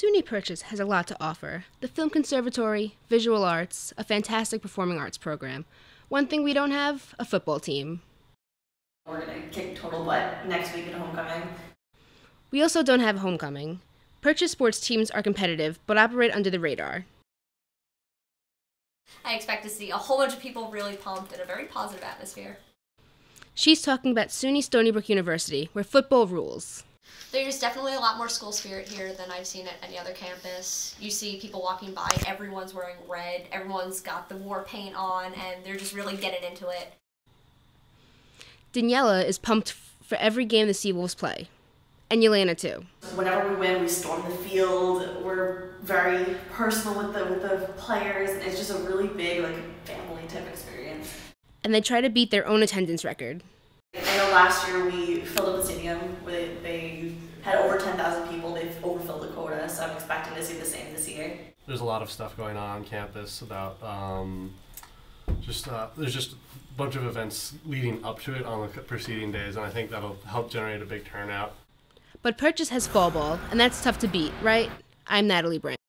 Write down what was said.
SUNY Purchase has a lot to offer the Film Conservatory, visual arts, a fantastic performing arts program. One thing we don't have a football team. We're going to kick total butt next week at homecoming. We also don't have homecoming. Purchase sports teams are competitive but operate under the radar. I expect to see a whole bunch of people really pumped in a very positive atmosphere. She's talking about SUNY Stony Brook University, where football rules. There's definitely a lot more school spirit here than I've seen at any other campus. You see people walking by, everyone's wearing red, everyone's got the war paint on, and they're just really getting into it. Daniela is pumped for every game the Seawolves play. And Yelena too. Whenever we win, we storm the field. We're very personal with the with the players, and it's just a really big like family type experience. And they try to beat their own attendance record. I know last year we filled up the stadium. with they had over 10,000 people. They've overfilled the quota, so I'm expecting to see the same this year. There's a lot of stuff going on on campus about um, just uh, there's just a bunch of events leading up to it on the preceding days, and I think that'll help generate a big turnout. But Purchase has fall ball, and that's tough to beat, right? I'm Natalie Brandt.